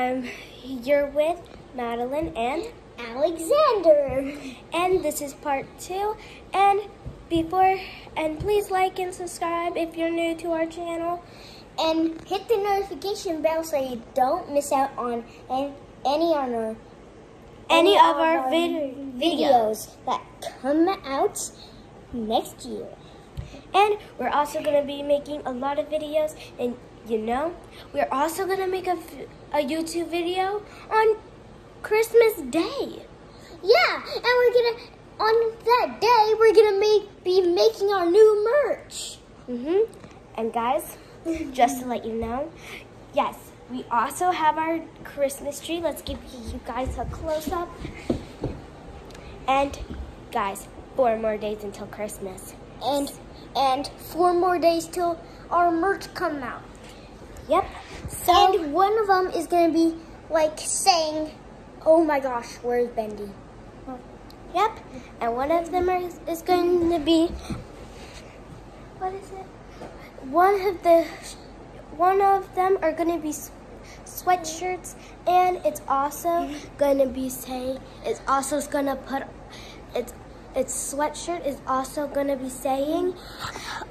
Um, I'm here with Madeline and Alexander. and this is part two. And before and please like and subscribe if you're new to our channel. And hit the notification bell so you don't miss out on any, any on our Any of our vid- videos that come out next year. And we're also going to be making a lot of videos. And you know, we're also going to make a, a YouTube video on Christmas Day. Yeah, and we're gonna on that day we're gonna make be making our new merch. Mm-hmm. And guys, just to let you know, yes, we also have our Christmas tree. Let's give you guys a close up. And guys, four more days until Christmas. And and four more days till our merch come out. Yep. So And um, one of them is gonna be like saying, "Oh my gosh, where's Bendy?" Yep. And one of them is, is going to be what is it? One of the one of them are going to be sweatshirts, and it's also mm-hmm. going to be saying it's also going to put it's sweatshirt is also going to be saying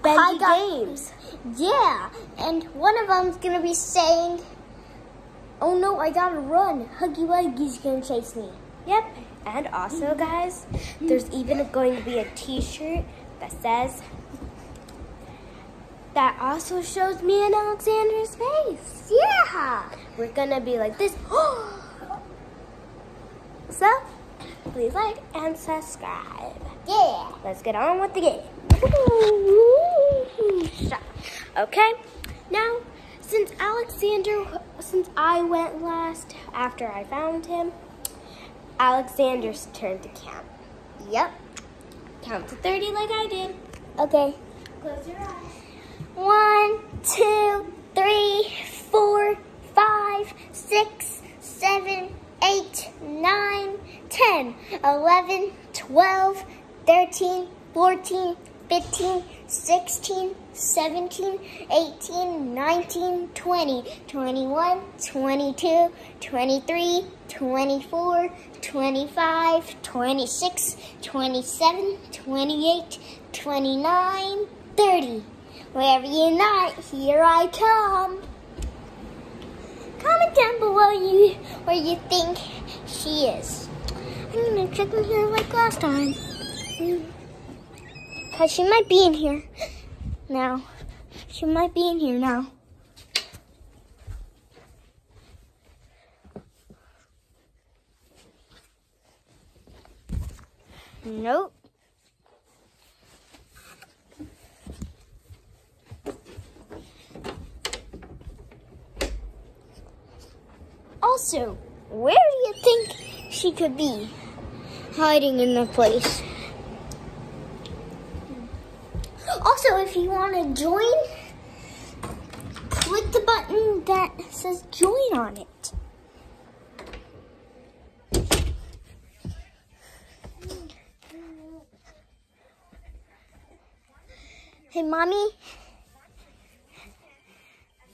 Bendy got- Games. Yeah, and one of them's gonna be saying, "Oh no, I gotta run! Huggy Wuggy's gonna chase me." Yep. And also, mm-hmm. guys, there's even going to be a T-shirt that says that also shows me and Alexander's face. Yeah. We're gonna be like this. so, please like and subscribe. Yeah. Let's get on with the game. Okay, now since Alexander, since I went last after I found him, Alexander's turn to count. Yep. Count to 30 like I did. Okay. Close your eyes. One, two, three, 11, 12, 13, 14, 15, 16, 17, 18, 19, 20, 21, 22, 23, 24, 25, 26, 27, 28, 29, 30. Wherever you're not, here I come. Comment down below you where you think she is. I'm gonna check in here like last time. Cause she might be in here now. She might be in here now. Nope. Also, where do you think she could be hiding in the place? Also, if you want to join, click the button that says join on it. Hey, mommy.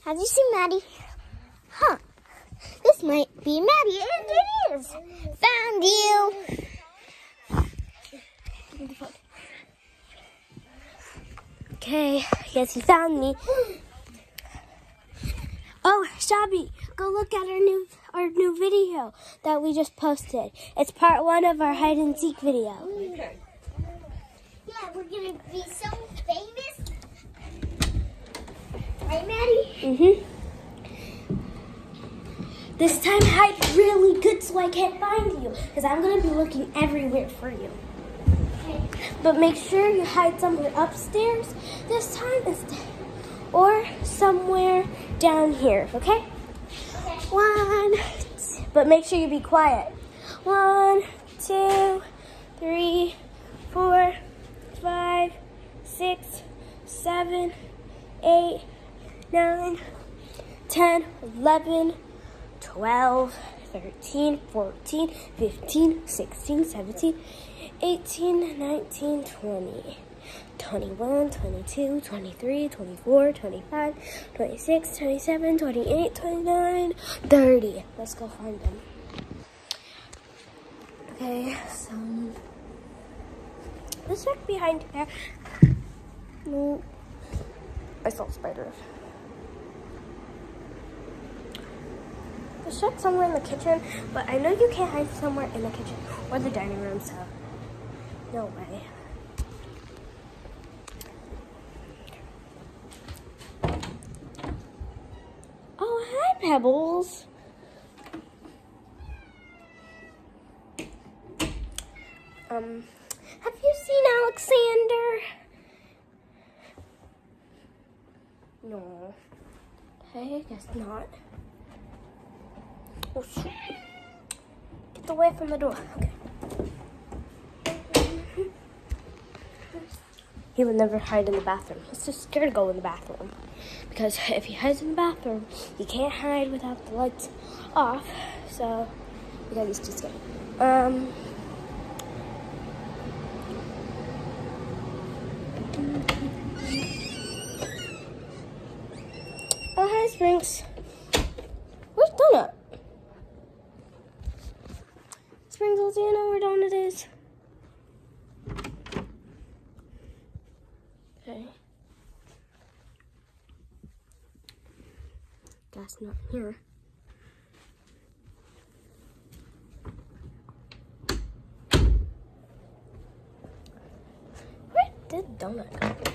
Have you seen Maddie? Huh. Might be Maddie, and it is. Found you. Okay, yes, you found me. Oh, Shabby, go look at our new our new video that we just posted. It's part one of our hide and seek video. Yeah, we're gonna be so famous. Right, Maddie? Mhm. This time hide really good so I can't find you, because I'm gonna be looking everywhere for you. But make sure you hide somewhere upstairs this time instead, or somewhere down here. Okay? One, t- but make sure you be quiet. One, two, three, four, five, six, seven, eight, nine, ten, eleven. 10, 11, 12, 13, 14, 15, 16, 17, 18, 19, 20, 21, 22, 23, 24, 25, 26, 27, 28, 29, 30. Let's go find them. Okay, so let's check behind here. No, I saw spiders. Let's check somewhere in the kitchen, but I know you can't hide somewhere in the kitchen or the dining room, so no way. Oh, hi, Pebbles. Um, have you seen Alexander? No. I guess not. Oh, shoot. Get away from the door. Okay. He would never hide in the bathroom. He's just scared to go in the bathroom. Because if he hides in the bathroom, he can't hide without the lights off. So, because he's too scared. Um, Oh, hi, Springs. Where's Donut? Sprinkles, do you know where Donut is? Okay. Guess not here. Where did Donut go?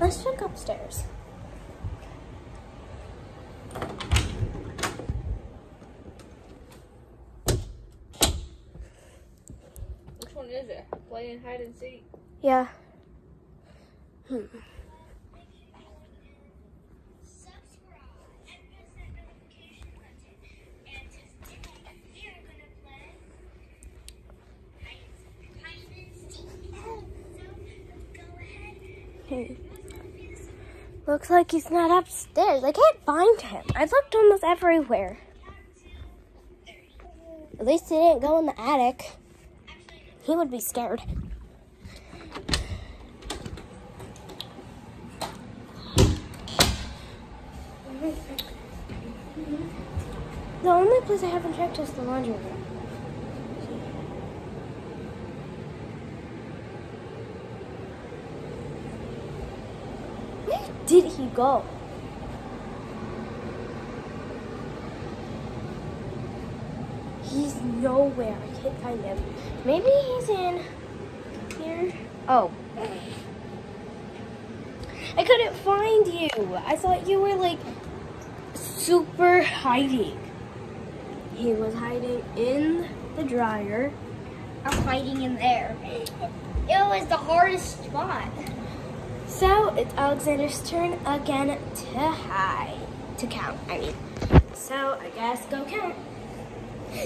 Let's check upstairs. Which one is it? Playing hide and seek. Yeah. Hmm. Like he's not upstairs. I can't find him. I've looked almost everywhere. At least he didn't go in the attic. He would be scared. The only place I haven't checked is the laundry room. Where did he go? He's nowhere. I can't find him. Maybe he's in here. Oh. I couldn't find you. I thought you were like super hiding. He was hiding in the dryer. I'm hiding in there. It was the hardest spot. So it's Alexander's turn again to hide. To count, I mean. So I guess go count.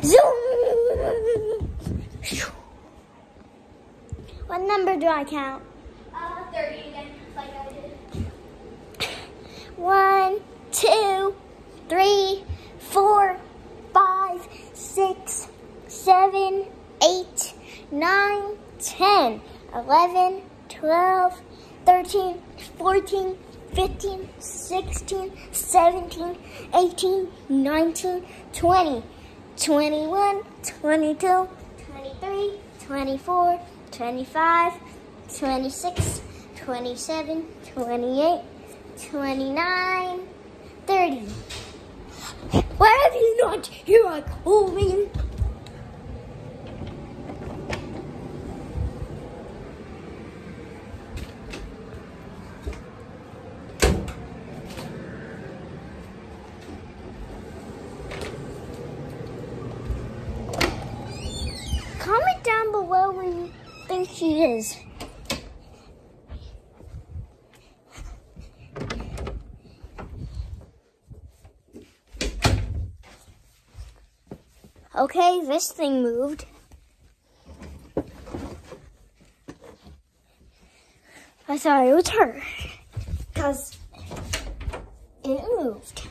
Zoom! What number do I count? Uh, 30 again, like I did. One, two, three, four, five, six, seven, eight, nine, ten, eleven, twelve, thirteen, fourteen, fifteen, sixteen, seventeen, eighteen, nineteen, twenty, twenty-one, twenty-two, twenty-three, twenty-four, twenty-five, twenty-six, twenty-seven, twenty-eight, 29, 30. Why have you not here I call me? Comment down below where you think she is. Okay, this thing moved. I thought it was her. Because it moved.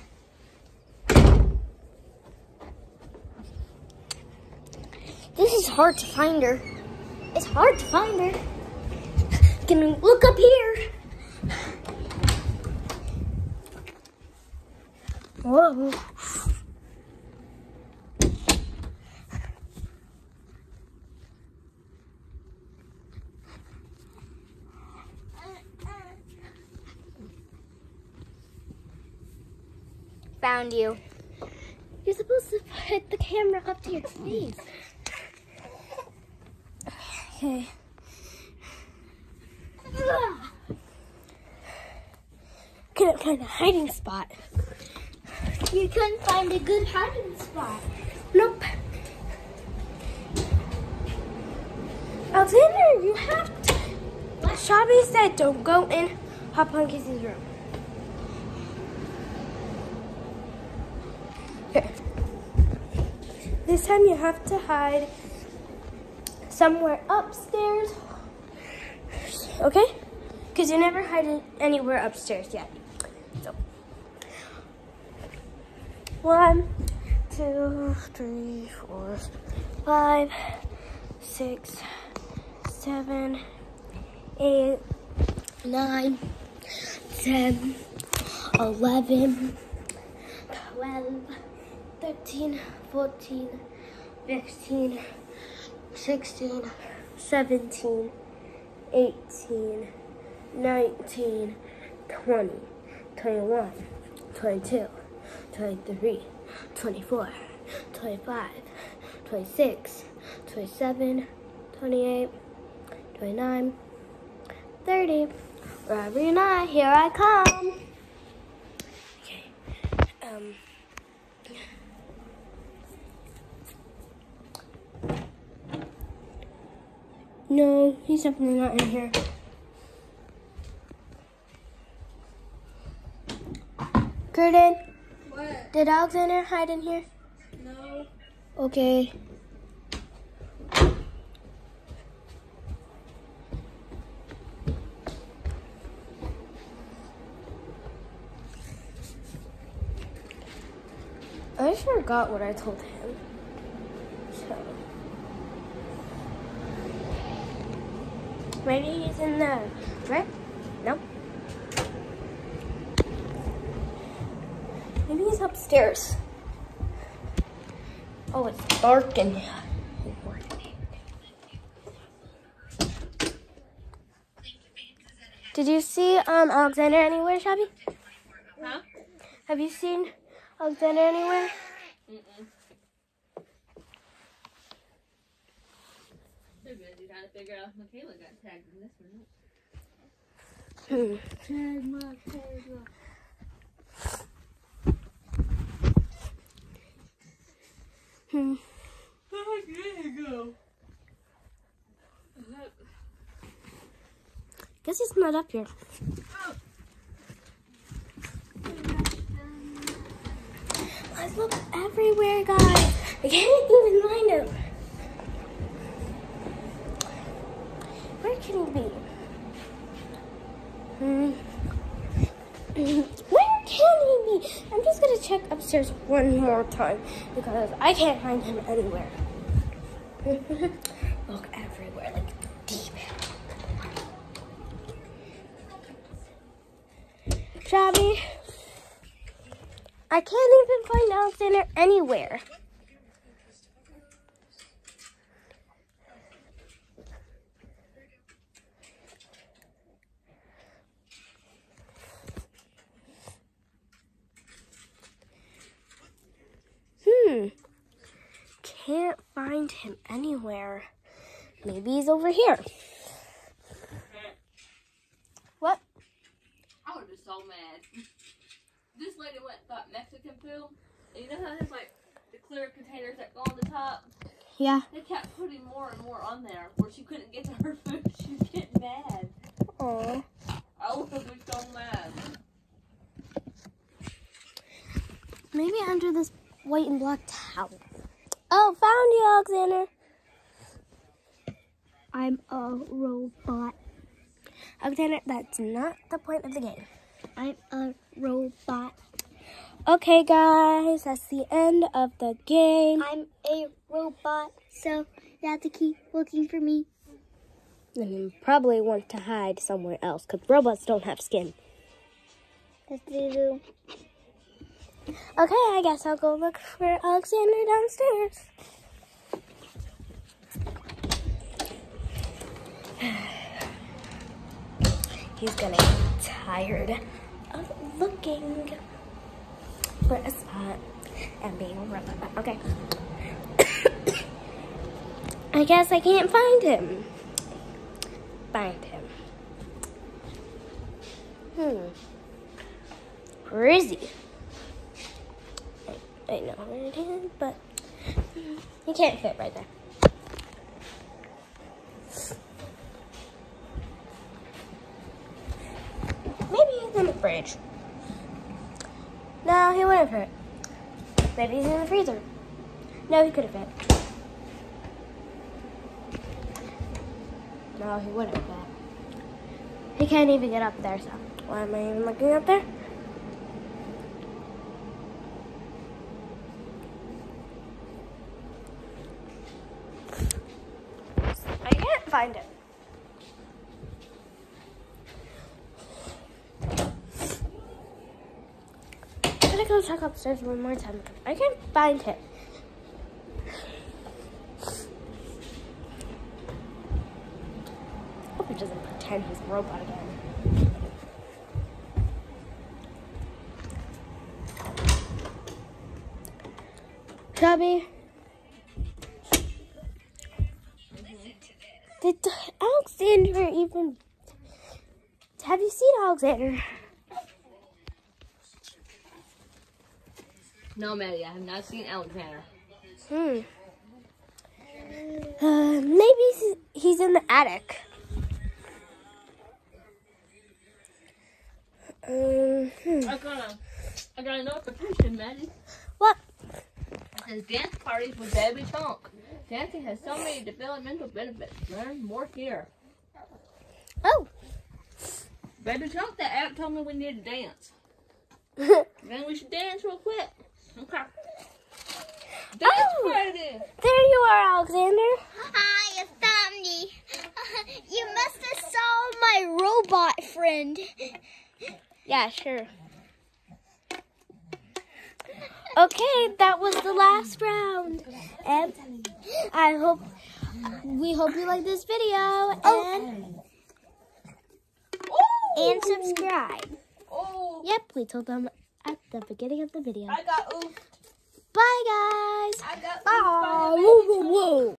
This is hard to find her. It's hard to find her. Can we look up here? Whoa. Found you. You're supposed to put the camera up to your face. Okay. Couldn't find a hiding spot. You couldn't find a good hiding spot. Nope. Alexander, you have to. Shabby said don't go in Hot on Kiss's room. Here. This time you have to hide somewhere upstairs. Okay? Because you never hid anywhere upstairs yet. So. One, two, three, four, five, six, seven, eight, nine, ten, eleven, twelve, thirteen, fourteen, fifteen, sixteen, seventeen, eighteen, nineteen, twenty, twenty-one, twenty-two. 23, 24, 25, 26, 27, 28, 29, 30. Wherever you're not, here I come. Okay. Um. No, he's definitely not in here. Curtin? What? Did Alexander hide in here? No. Okay. I forgot what I told him. So. Maybe he's in the right? No. Maybe he's upstairs. Oh, it's dark in here. Did you see um Alexander anywhere, Shabby? Huh? Have you seen Alexander anywhere? Mm-mm. They're busy trying to figure out if Michaela got tagged in this one. Tag my. Hmm. Oh, there you go. Guess he's not up here. Let's look everywhere, guys. I can't even find him. Where can he be? Hmm. Where can he be? I'm just gonna check upstairs one more time because I can't find him anywhere. look everywhere, like deep. Shabby. I can't even find Alexander anywhere. Hmm. Can't find him anywhere. Maybe he's over here. What? I would be so mad. This lady went and got Mexican food. And you know how there's like the clear containers that go on the top? Yeah. They kept putting more and more on there where she couldn't get to her food. She was getting mad. Oh. I would be so mad. Maybe under this white and black towel. Oh, found you, Alexander. I'm a robot. Alexander, that's not the point of the game. I'm a robot. Okay, guys, that's the end of the game. I'm a robot, so you have to keep looking for me. And you probably want to hide somewhere else because robots don't have skin. Yes, they do. Okay, I guess I'll go look for Alexander downstairs. He's gonna get tired of looking for a spot and being robot. Okay. I guess I can't find him. Find him. Hmm. Where is he? I know where it is, but he can't fit right there. Maybe he's in the fridge. No, he wouldn't fit. Maybe he's in the freezer. No, he could have fit. No, he wouldn't fit. He can't even get up there, so why am I even looking up there? I can't find it. I'm gonna go check upstairs one more time. I can't find him. Hope he doesn't pretend he's a robot again. Chubby. Did Alexander even? Have you seen Alexander? No, Maddie, I have not seen Alexander. Hmm. Uh, maybe he's, in the attic. Um, hmm. I got a, I got a notification, Maddie. What? It says dance parties with Baby Chunk. Dancing has so many developmental benefits. Learn more here. Oh. Baby Chunk, that app told me we need to dance. Then we should dance real quick. Okay. Dance Oh. party. there you are, Alexander. Hi, it's Domini. you must have saw my robot friend. Yeah, sure. Okay, that was the last round. And I hope we hope you like this video oh. and oh. and subscribe. Oh, Yep, we told them at the beginning of the video. I got oof. Bye guys. I got oof. Bye. by